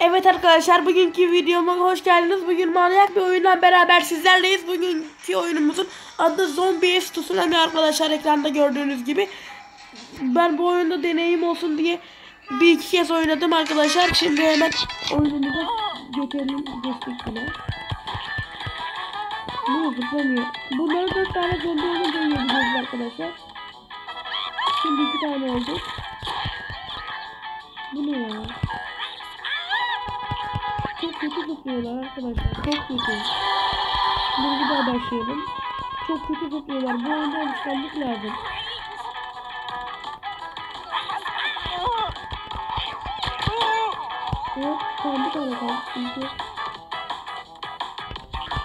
Evet arkadaşlar bugünkü videoma hoş geldiniz. Bugün manyak bir oyunla beraber sizlerleyiz. Bugünkü oyunumuzun adı Zombie Tsunami arkadaşlar ekranda gördüğünüz gibi. Ben bu oyunda deneyim olsun diye bir iki kez oynadım arkadaşlar. Şimdi hemen oyunumuza. Geçtik bile. Ne zıplamıyor. Bunları dört tane zombi olunca yiyebiliriz arkadaşlar. Şimdi iki tane oldu. Bu ne ya? Kötü zıplıyorlar arkadaşlar. Çok kötü. Şimdi bir daha başlayalım. Çok kötü zıplıyorlar. Bu oyunda alışkanlık lazım. Evet, tamam bir tane kaldı. Çünkü...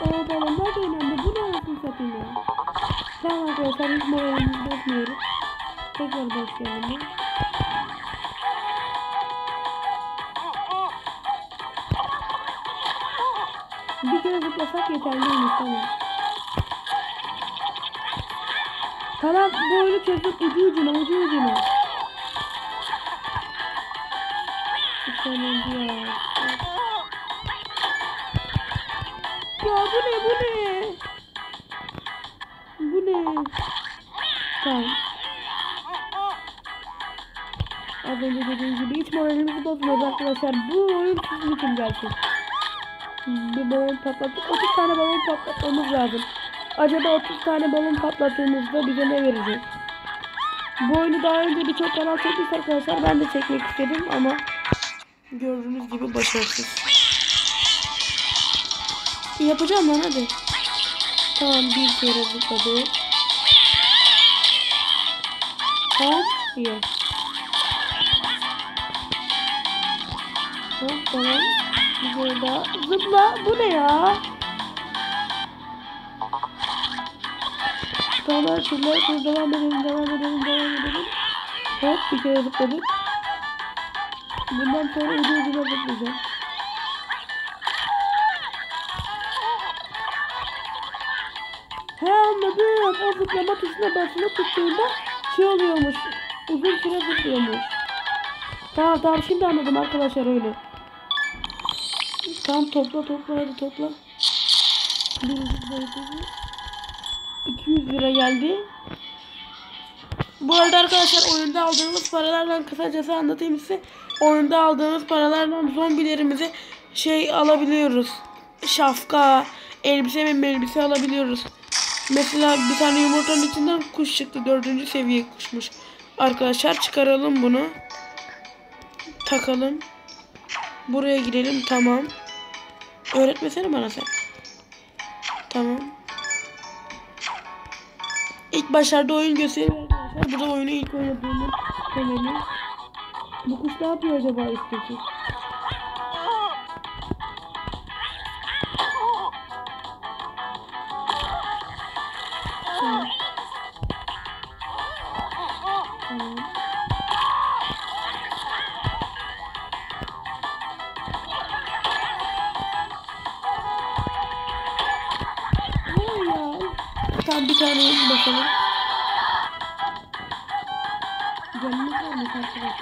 Aa balonlar da önemli. Bu ne anasını satayım ya. Tamam arkadaşlar hiç moralimizi bozmuyoruz. Tekrar başlayalım. Kere zıplasak yeterliymiş tamam. Tamam bu oyunu çözdük ucu ucuna ucu ucuna. Sonuncu ya. Bu ne bu ne? Bu ne? Tamam. Az önce dediğim gibi hiç moralimizi bozmuyoruz arkadaşlar. Bu oyun sizin için gelsin. Bir balon patlatıp 30 tane balon patlatmamız lazım. Acaba 30 tane balon patlattığımızda bize ne verecek? Bu oyunu daha önce birçok kanal çekmiş arkadaşlar. Ben de çekmek istedim ama gördüğünüz gibi başarısız. Yapacağım lan hadi. Tamam bir kere zıpladı. Tamam. Yes. Tamam tamam. Burada zıpla. Bu ne ya? Tamam şurada şurada devam edelim devam edelim devam edelim. Hop bir kere zıpladık. Bundan sonra ucu ucuna zıplayacağım. He anladım. O zıplama tuşuna basılı tuttuğunda şey oluyormuş. Uzun süre zıplıyormuş. Tamam tamam şimdi anladım arkadaşlar öyle. Tamam topla topla hadi topla. 200 lira geldi. Bu arada arkadaşlar oyunda aldığımız paralardan kısacası anlatayım size. Oyunda aldığımız paralardan zombilerimize şey alabiliyoruz. Şafka, elbise ve elbise alabiliyoruz. Mesela bir tane yumurtanın içinden kuş çıktı. Dördüncü seviye kuşmuş. Arkadaşlar çıkaralım bunu. Takalım. Buraya girelim. Tamam. Öğretmesene bana sen. Tamam. İlk başlarda oyun gösteriyor. Burada oyunu ilk oynadığımız temeli. Bu kuş ne yapıyor acaba üstteki? Tamam bir tane bakalım. Canımız var mı arkadaşlar?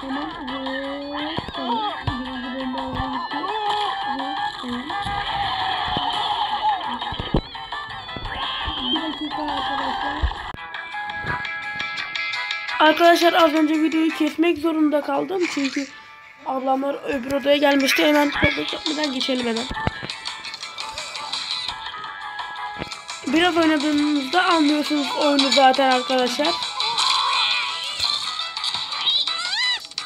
Tamam. Arkadaşlar. Az önce videoyu kesmek zorunda kaldım çünkü ablamlar öbür odaya gelmişti. Hemen sohbet yapmadan geçelim hemen. Biraz oynadığınızda anlıyorsunuz oyunu zaten arkadaşlar.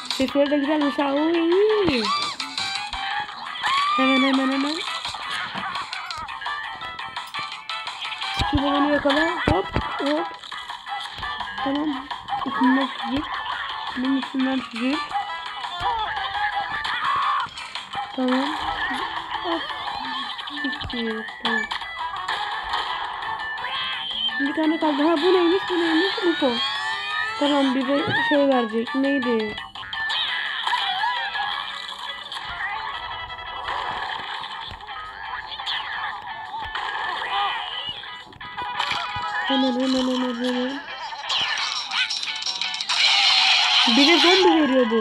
Sesleri de güzelmiş ha. Oy. Hemen hemen hemen. Şu balonu yakala. Hop hop. Tamam. Üstünden süzül. Bunun üstünden süzül. Tamam. Hop. Bitti. Tamam. Bir tane kaldı. Ha bu neymiş bu neymiş bu bu. Tamam bize şey verecek. Neydi? Hemen hemen hemen hemen. Bir de zombi veriyor bu.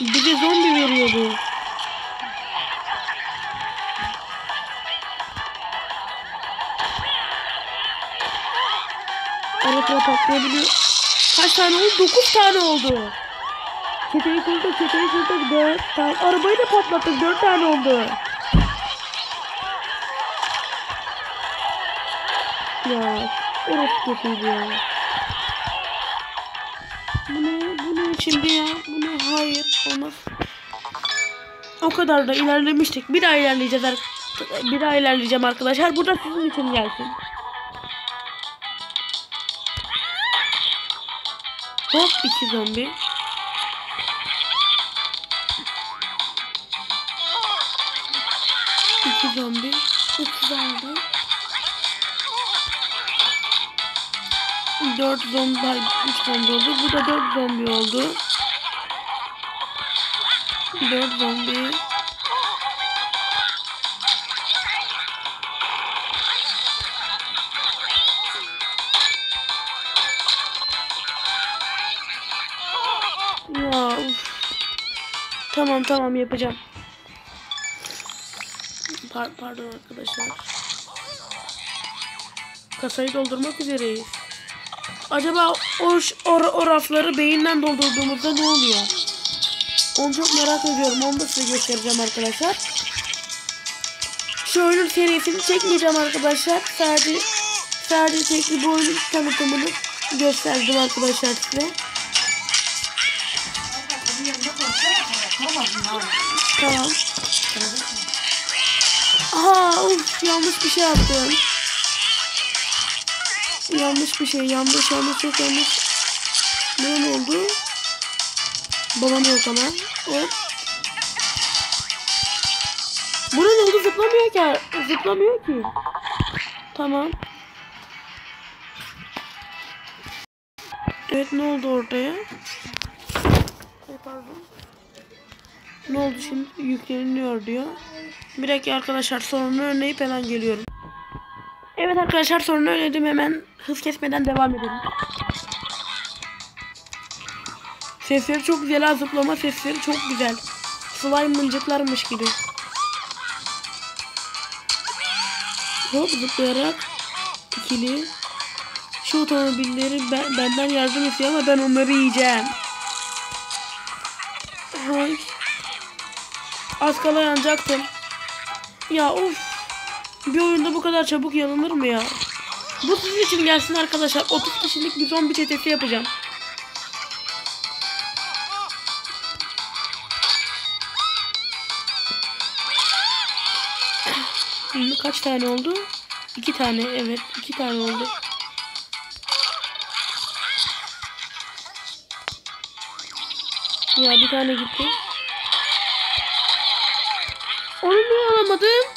Bir de zombi veriyor bu. Sıra patlayabiliyor. Kaç tane oldu? 9 tane oldu. Çeteyi kırdık, çeteyi kırdık. 4 tane. Arabayı da patlattık. 4 tane oldu. Ya orası kötüydü ya. Bu ne? Bu ne şimdi ya? Bu ne? Hayır. Olmaz. O kadar da ilerlemiştik. Bir daha ilerleyeceğiz. Bir daha ilerleyeceğim arkadaşlar. Burada sizin için gelsin. Hop iki zombi. İki zombi. Üç zombi. Dört zombi, üç zombi oldu. Bu da dört zombi oldu. Dört zombi. Tamam tamam yapacağım. Par pardon arkadaşlar. Kasayı doldurmak üzereyiz. Acaba o, o, o rafları beyinden doldurduğumuzda ne oluyor? Onu çok merak ediyorum. Onu da size göstereceğim arkadaşlar. Şu oyunun serisini çekmeyeceğim arkadaşlar. Sadece sadece tekli bu oyunun tanıtımını gösterdim arkadaşlar size. Tamam. Aha uf yanlış bir şey yaptım. Yanlış bir şey yanlış yanlış çok yanlış. Ne oldu? Babam yok ama. Hop. Bu ne oldu zıplamıyor ki. Zıplamıyor ki. Tamam. Evet ne oldu ortaya? Ay, Pardon. Ne oldu şimdi? Yükleniyor diyor. Bir dakika arkadaşlar sorunu önleyip hemen geliyorum. Evet arkadaşlar sorunu önledim hemen hız kesmeden devam edelim. Sesleri çok güzel ha zıplama sesleri çok güzel. Slime mıncıklarmış gibi. Hop zıplayarak ikili. Şu otomobilleri ben, benden yardım istiyor ama ben onları yiyeceğim. Hay. Az kala yanacaktım. Ya of. Bir oyunda bu kadar çabuk yanılır mı ya? Bu sizin için gelsin arkadaşlar. 30 kişilik bir zombi çetesi yapacağım. Şimdi kaç tane oldu? İki tane evet iki tane oldu. Ya bir tane gitti. Niye alamadım?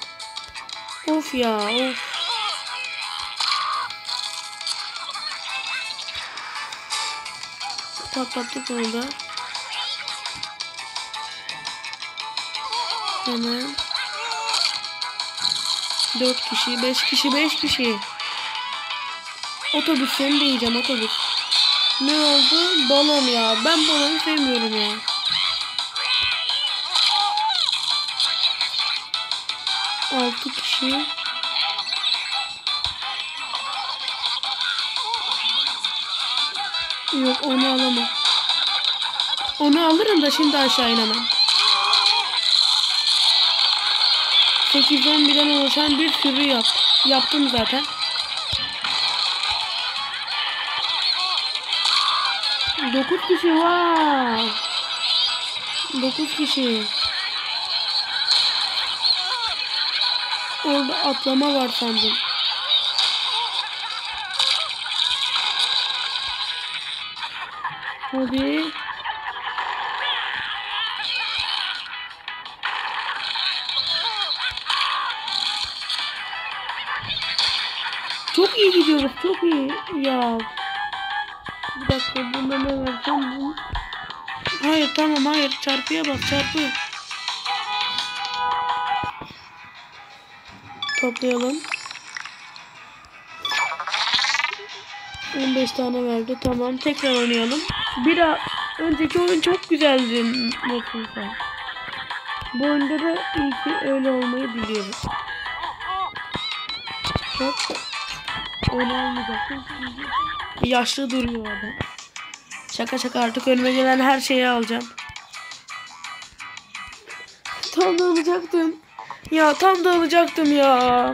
Of ya of. Patlattık da. Hemen. 4 kişi, 5 kişi, 5 kişi. Otobüs seni de yiyeceğim otobüs. Ne oldu? Balon ya. Ben balonu sevmiyorum ya. Altı kişi. Yok onu alamam. Onu alırım da şimdi aşağı inemem. 8 11'den oluşan bir sürü yap. Yaptım zaten. Dokuz kişi var. Dokuz kişi. Orada atlama var sandım. Hadi. Çok iyi gidiyoruz. Çok iyi. Ya. Bir dakika bunda ne vereceğim? Hayır tamam hayır. Çarpıya bas çarpı. Toplayalım. 15 tane verdi. Tamam. Tekrar oynayalım. Bir Önceki oyun çok güzeldi nasılsa. Bu oyunda da iyi ki öyle olmayı biliyoruz. Çok oyunu almayacaktım. Yaşlı duruyor adam. Şaka şaka artık önüme gelen her şeyi alacağım. Tam da alacaktım. Ya tam da alacaktım ya.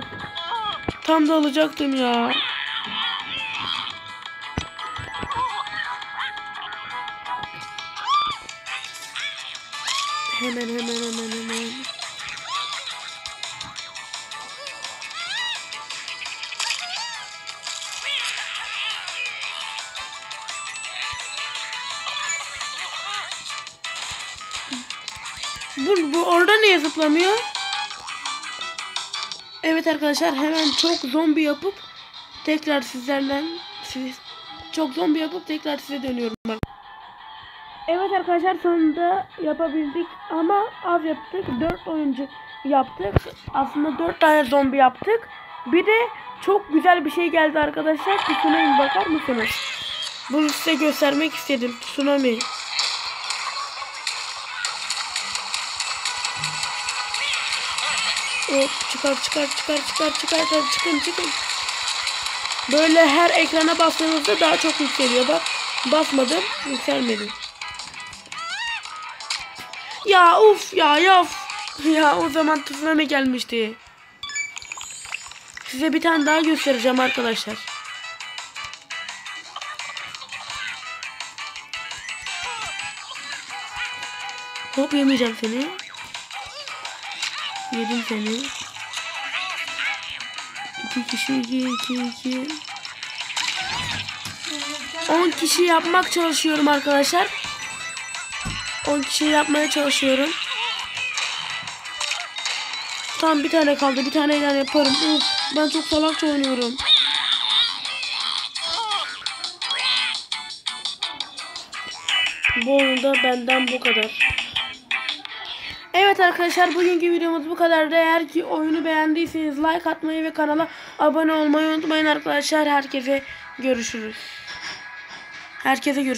Tam da alacaktım ya. Hemen hemen hemen hemen. Bu, bu orada niye zıplamıyor? Evet arkadaşlar hemen çok zombi yapıp tekrar sizlerle siz çok zombi yapıp tekrar size dönüyorum ben. Evet arkadaşlar sonunda yapabildik ama az yaptık. 4 oyuncu yaptık. Aslında 4 tane zombi yaptık. Bir de çok güzel bir şey geldi arkadaşlar. Tsunami bakar mısınız? Bunu size göstermek istedim. Tsunami. Hop çıkar çıkar çıkar çıkar çıkar çıkar çıkın çıkın. Böyle her ekrana bastığınızda daha çok yükseliyor. Bak basmadım yükselmedi. Ya uf ya ya. Ya o zaman tsunami gelmişti. Size bir tane daha göstereceğim arkadaşlar. Hop yemeyeceğim seni. Yedim seni. İki kişi, iki, iki, iki. On kişi yapmak çalışıyorum arkadaşlar. 10 kişi yapmaya çalışıyorum. Tam bir tane kaldı. Bir taneyle yaparım. Uf, ben çok salakça oynuyorum. Bu oyunda benden bu kadar. Evet arkadaşlar bugünkü videomuz bu kadar. Eğer ki oyunu beğendiyseniz like atmayı ve kanala abone olmayı unutmayın arkadaşlar. Herkese görüşürüz. Herkese görüşürüz.